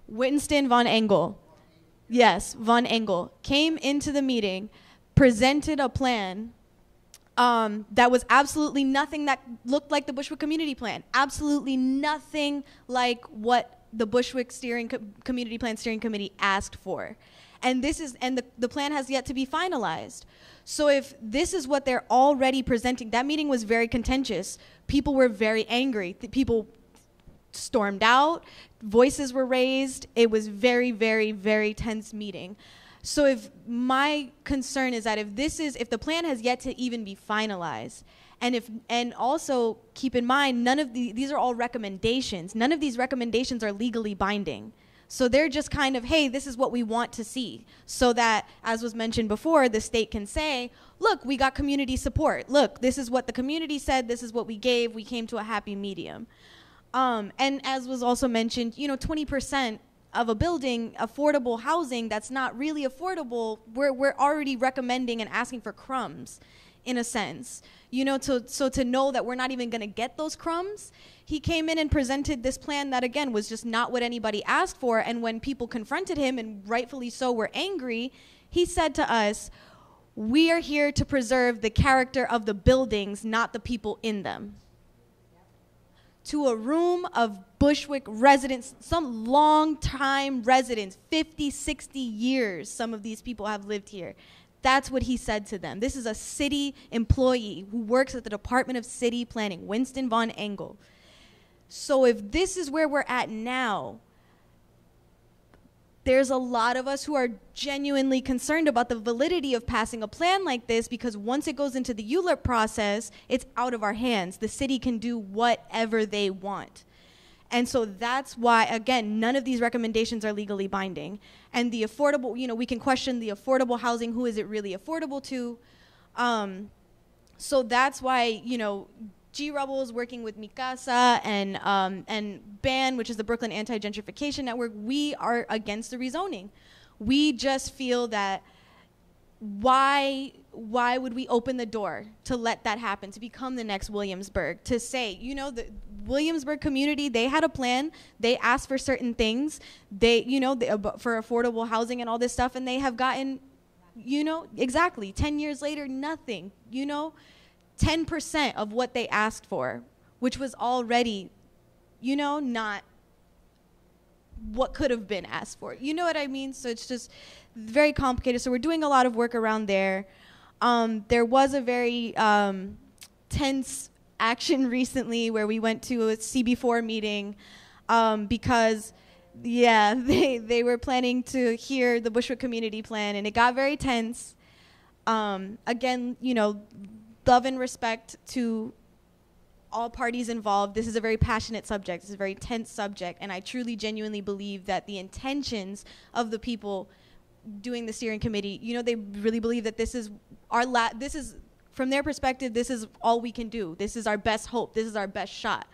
Winston Von Engel. Yes, Von Engel came into the meeting, presented a plan um, that was absolutely nothing that looked like the Bushwick Community Plan. Absolutely nothing like what the Bushwick Steering Co- Community Plan Steering Committee asked for. And this is and the, the plan has yet to be finalized. So if this is what they're already presenting, that meeting was very contentious. People were very angry. People stormed out, voices were raised. It was very, very, very tense meeting. So if my concern is that if this is if the plan has yet to even be finalized, and if and also keep in mind none of the these are all recommendations. None of these recommendations are legally binding. So they're just kind of, hey, this is what we want to see. So that, as was mentioned before, the state can say, look, we got community support. Look, this is what the community said, this is what we gave, we came to a happy medium. Um, and as was also mentioned, you know, 20% of a building, affordable housing that's not really affordable, we're, we're already recommending and asking for crumbs in a sense. You know, to, so to know that we're not even going to get those crumbs, he came in and presented this plan that, again, was just not what anybody asked for. And when people confronted him, and rightfully so were angry, he said to us, We are here to preserve the character of the buildings, not the people in them to a room of Bushwick residents, some long time residents, 50, 60 years, some of these people have lived here. That's what he said to them. This is a city employee who works at the Department of City Planning, Winston Von Engel. So if this is where we're at now, there's a lot of us who are genuinely concerned about the validity of passing a plan like this because once it goes into the ULURP process, it's out of our hands. The city can do whatever they want. And so that's why, again, none of these recommendations are legally binding. And the affordable, you know, we can question the affordable housing who is it really affordable to? Um, so that's why, you know, G Rebels working with Mi Casa and um, and BAN, which is the Brooklyn Anti Gentrification Network, we are against the rezoning. We just feel that why why would we open the door to let that happen to become the next Williamsburg to say you know the Williamsburg community they had a plan they asked for certain things they you know they, for affordable housing and all this stuff and they have gotten you know exactly 10 years later nothing you know 10% of what they asked for, which was already, you know, not what could have been asked for. You know what I mean? So it's just very complicated. So we're doing a lot of work around there. Um, there was a very um, tense action recently where we went to a CB4 meeting um, because, yeah, they, they were planning to hear the Bushwick Community Plan and it got very tense. Um, again, you know, love and respect to all parties involved. This is a very passionate subject. This is a very tense subject, and I truly, genuinely believe that the intentions of the people doing the steering committee, you know, they really believe that this is our la- this is from their perspective, this is all we can do. This is our best hope. This is our best shot,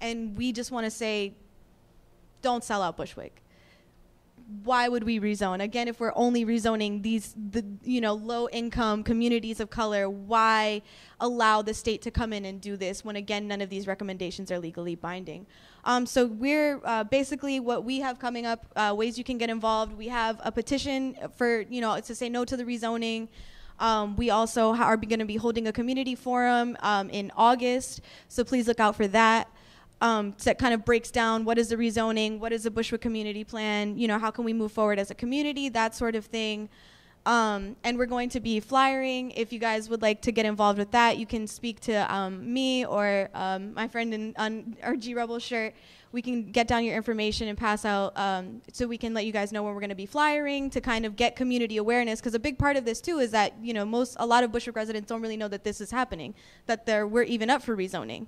and we just want to say, don't sell out Bushwick why would we rezone? Again if we're only rezoning these the you know low income communities of color why allow the state to come in and do this when again none of these recommendations are legally binding? Um, so we're uh, basically what we have coming up uh, ways you can get involved. We have a petition for you know to say no to the rezoning. Um, we also are going to be holding a community forum um, in august. So please look out for that um, that kind of breaks down what is the rezoning, what is the Bushwick community plan, you know, how can we move forward as a community, that sort of thing. Um, and we're going to be flyering. If you guys would like to get involved with that, you can speak to um, me or um, my friend in on our G Rebel shirt. We can get down your information and pass out um, so we can let you guys know when we're going to be flyering to kind of get community awareness. Because a big part of this too is that you know most a lot of Bushwick residents don't really know that this is happening, that there we're even up for rezoning.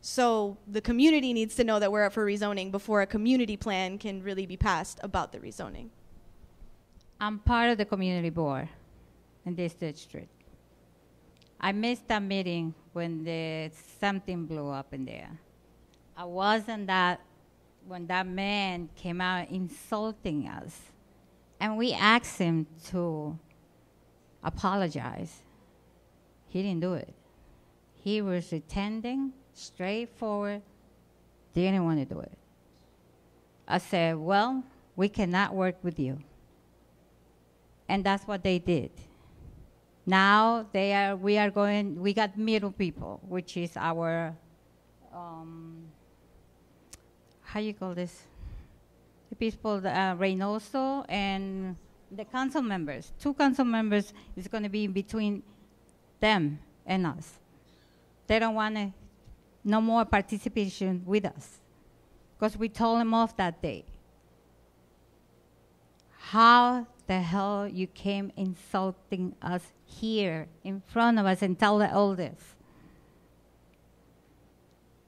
So the community needs to know that we're up for rezoning before a community plan can really be passed about the rezoning. I'm part of the community board in this district. I missed a meeting when the something blew up in there. I wasn't that when that man came out insulting us, and we asked him to apologize. He didn't do it. He was pretending, straightforward, didn't want to do it. I said, Well, we cannot work with you. And that's what they did. Now they are, we are going, we got middle people, which is our, um, how you call this? The people, uh, Reynoso and the council members. Two council members is going to be between them and us. They don't want to, no more participation with us because we told them off that day. How the hell you came insulting us here in front of us and tell the elders?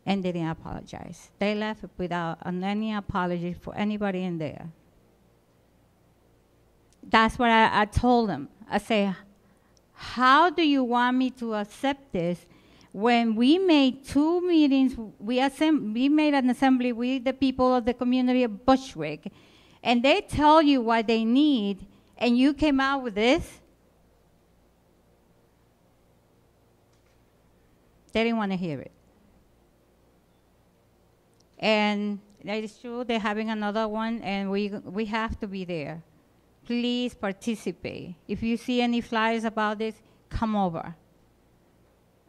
And they didn't apologize. They left without any apology for anybody in there. That's what I, I told them. I say, how do you want me to accept this when we made two meetings, we, assemb- we made an assembly with the people of the community of Bushwick, and they tell you what they need, and you came out with this? They didn't want to hear it. And that is true, they're having another one, and we, we have to be there. Please participate. If you see any flyers about this, come over.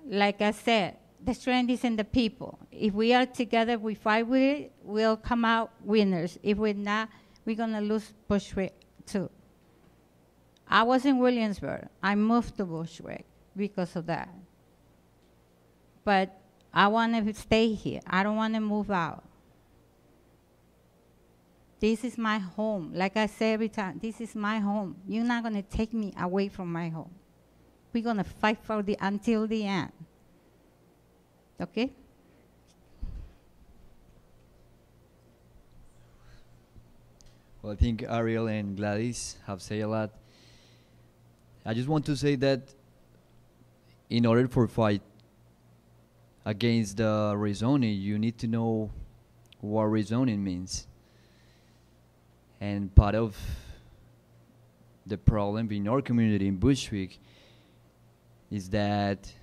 Like I said, the strength is in the people. If we are together, we fight with it, we'll come out winners. If we're not, we're going to lose Bushwick too. I was in Williamsburg. I moved to Bushwick because of that. But I want to stay here. I don't want to move out. This is my home. Like I say every time, this is my home. You're not going to take me away from my home. We're going to fight for the until the end. Okay? Well, I think Ariel and Gladys have said a lot. I just want to say that in order for fight against the rezoning, you need to know what rezoning means. And part of the problem in our community in Bushwick is that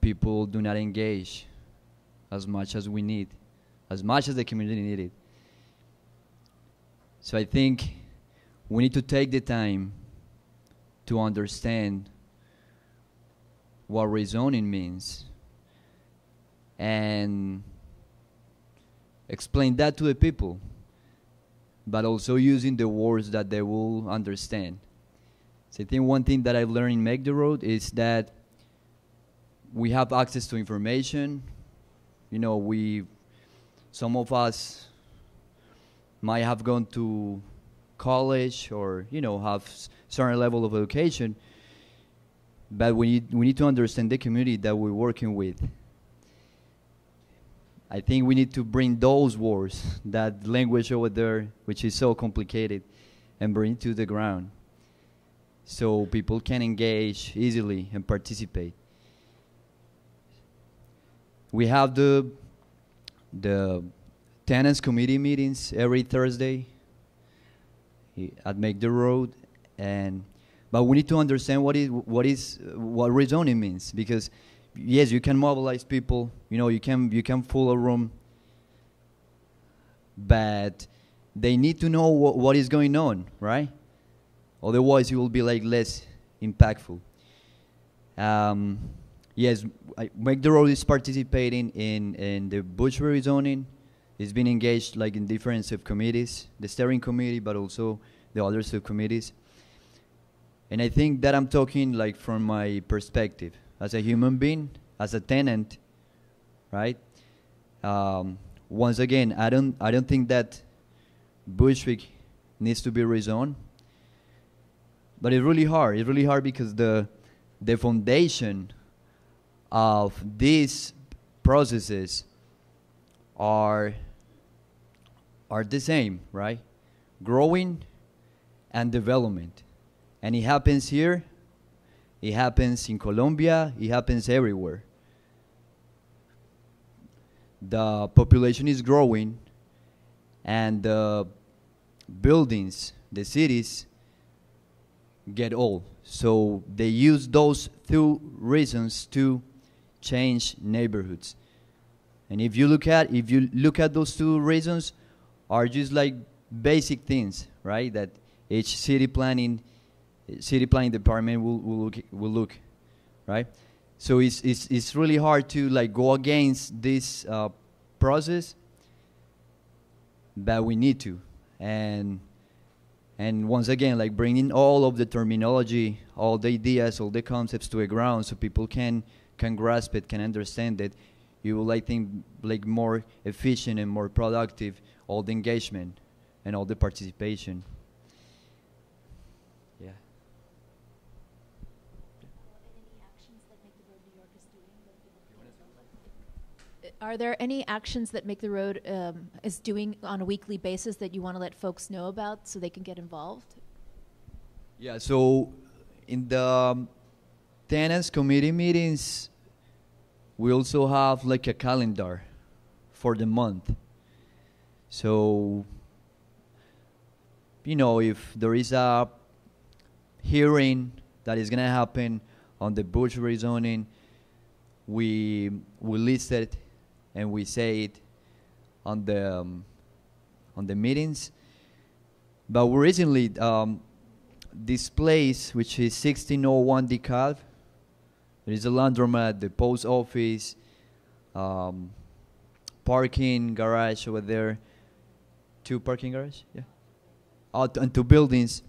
people do not engage as much as we need, as much as the community needed. So I think we need to take the time to understand what rezoning means and explain that to the people, but also using the words that they will understand. So I think one thing that I've learned in Make the Road is that we have access to information. You know, we, some of us might have gone to college or, you know, have certain level of education, but we need, we need to understand the community that we're working with. I think we need to bring those words, that language over there, which is so complicated, and bring it to the ground so people can engage easily and participate. We have the the tenants committee meetings every Thursday at Make the Road, and but we need to understand what is what is what rezoning means because yes, you can mobilize people, you know, you can you can fill a room, but they need to know what, what is going on, right? Otherwise, it will be like less impactful. Um, yes, I, Make the Road is participating in, in the Bushwick rezoning. It's been engaged like in different subcommittees, the steering committee, but also the other subcommittees. And I think that I'm talking like from my perspective as a human being, as a tenant, right? Um, once again, I don't, I don't think that Bushwick needs to be rezoned. But it's really hard. It's really hard because the, the foundation of these processes are, are the same, right? Growing and development. And it happens here, it happens in Colombia, it happens everywhere. The population is growing, and the buildings, the cities, get old. So they use those two reasons to change neighborhoods. And if you look at if you look at those two reasons, are just like basic things, right? That each city planning city planning department will, will look will look, right? So it's it's it's really hard to like go against this uh, process, but we need to, and and once again like bringing all of the terminology, all the ideas, all the concepts to a ground, so people can can grasp it, can understand it. You will, I think, like more efficient and more productive all the engagement and all the participation. Are there any actions that Make the Road um, is doing on a weekly basis that you want to let folks know about so they can get involved? Yeah, so in the um, tenants committee meetings, we also have like a calendar for the month. So, you know, if there is a hearing that is going to happen on the bush rezoning, we we list it and we say it on the um, on the meetings. But recently um, this place, which is 1601 DeKalb, there is a laundromat, the post office, um, parking garage over there, two parking garage, yeah, out and two buildings.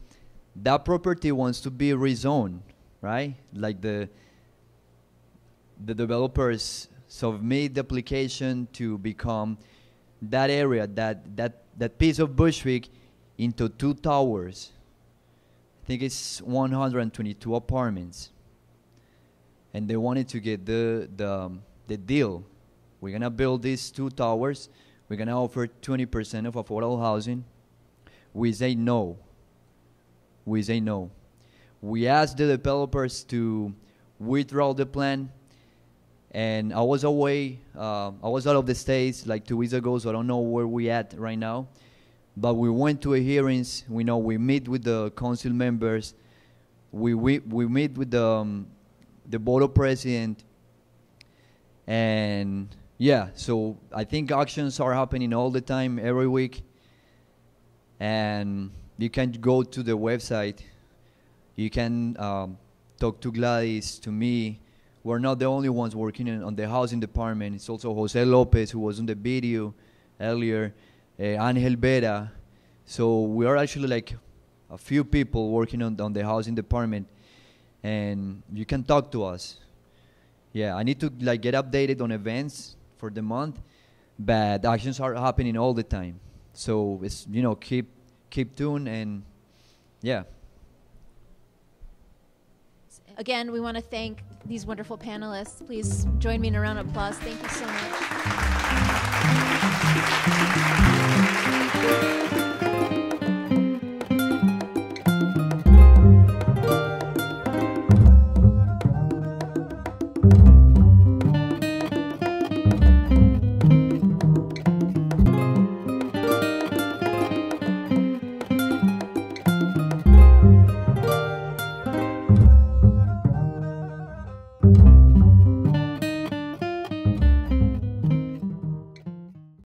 That property wants to be rezoned, right? Like the the developers submit the application to become that area, that that that piece of Bushwick, into two towers. I think it's 122 apartments and they wanted to get the the, um, the deal. We're gonna build these two towers. We're gonna offer 20% of affordable housing. We say no. We say no. We asked the developers to withdraw the plan, and I was away. Uh, I was out of the states like two weeks ago, so I don't know where we at right now. But we went to a hearings. We know we meet with the council members. We we, we meet with the um, the board of president, and yeah, so I think actions are happening all the time, every week, and you can go to the website. You can um, talk to Gladys, to me. We're not the only ones working in, on the housing department. It's also Jose Lopez, who was on the video earlier, uh, Angel Vera. So we are actually like a few people working on, on the housing department and you can talk to us. Yeah, I need to like get updated on events for the month, but actions are happening all the time. So it's you know keep keep tuned and yeah. Again, we want to thank these wonderful panelists. Please join me in a round of applause. Thank you so much.